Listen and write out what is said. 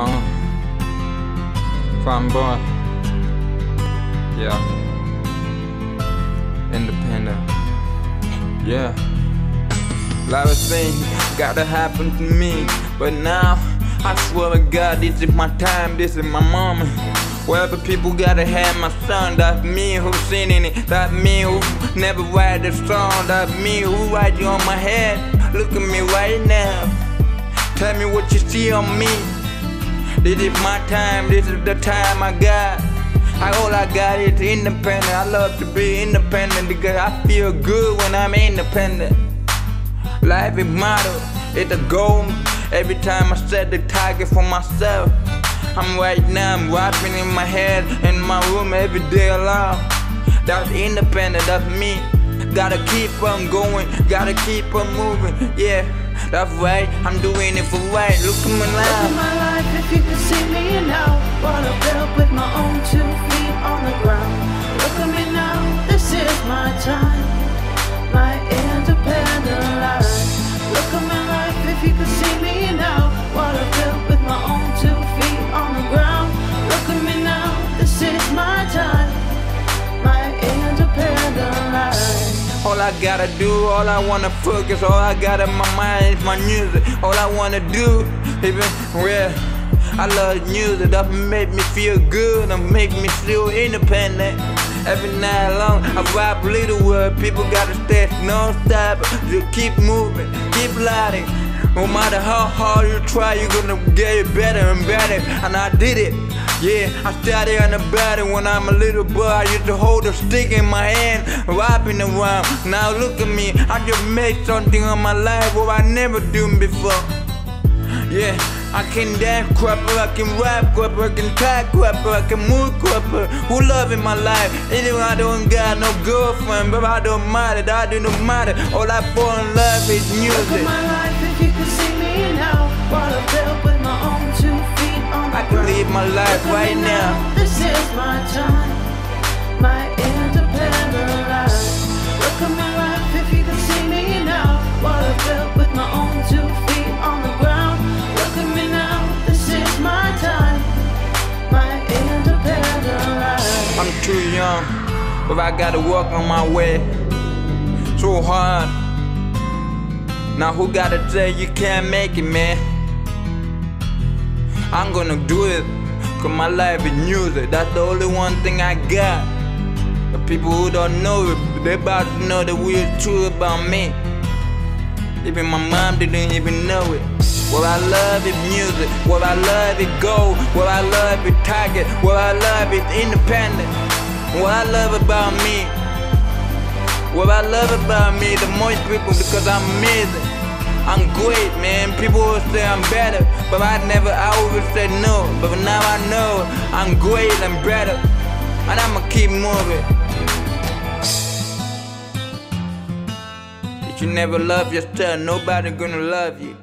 Uh, farm boy. Yeah. Independent. Yeah. A Lot of things gotta happen to me, but now I swear to God, this is my time, this is my moment. Wherever people gotta have my son, that's me who's singing it, that's me who never write the song, that's me who write you on my head. Look at me right now. Tell me what you see on me. This is my time, this is the time I got. I, all I got is independent. I love to be independent because I feel good when I'm independent. Life is motto, it's a goal. Every time I set the target for myself. I'm right now, I'm rapping in my head, in my room every day long. That's independent, that's me. Gotta keep on going, gotta keep on moving, yeah. That's way, I'm doing it for right. Look at my life. Look at my life if you could see me now. What I built with my own two feet on the ground. Look at me now, this is my time, my independent life. Look at my life if you could see All I gotta do, all I wanna focus, all I got in my mind is my music. All I wanna do, even real. I love music, that make me feel good and make me feel independent. Every night long, I rap little word, people gotta stay non-stop. Just keep moving, keep lighting. No matter how hard you try, you're gonna get it better and better. And I did it. Yeah, I started on the battle when I'm a little boy. I used to hold a stick in my hand, rapping around. Now look at me, I just made something of my life what I never done before. Yeah, I can dance crapper, I can rap crapper, I can talk crapper, I can move crapper. Who love in my life? Even I don't got no girlfriend, but I don't matter, that do not matter. All I fall in love is music. My life right now. This is my time, my independent life. Look at my life if you could see me now. What I built with my own two feet on the ground. Look at me now. This is my time, my independent life. I'm too young, but I gotta walk on my way. So hard. Now who gotta say you can't make it, man? I'm gonna do it, cause my life is music. That's the only one thing I got. The people who don't know it, they about to know the real truth about me. Even my mom didn't even know it. What I love is music. What I love is gold. What I love is target. What I love is independent. What I love about me. What I love about me, the most people because I'm amazing. I'm great, man. People will say I'm better, but I never, I always say no. But now I know I'm great and better, and I'ma keep moving. If you never love yourself, nobody gonna love you.